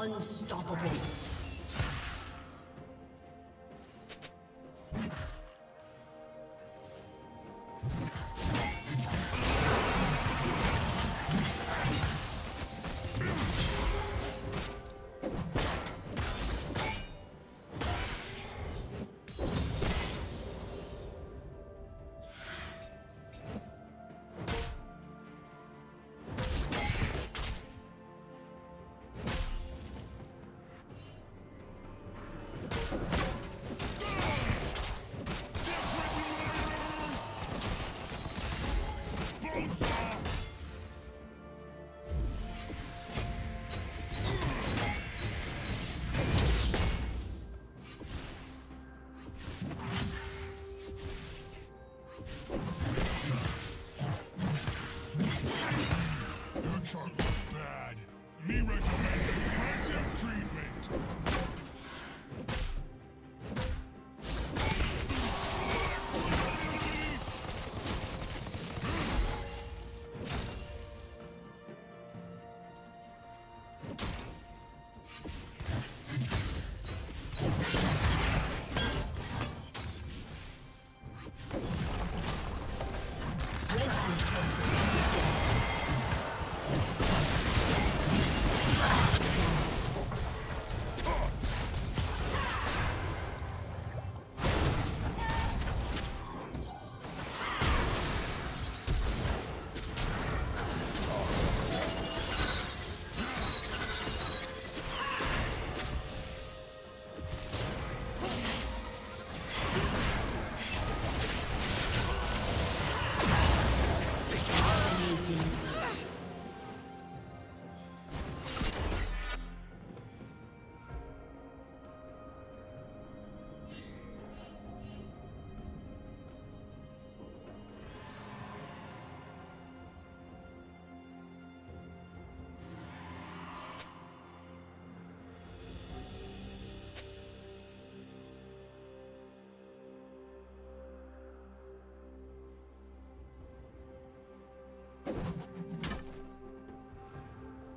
Unstoppable.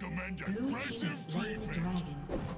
Recommend aggressive treatment. dragon.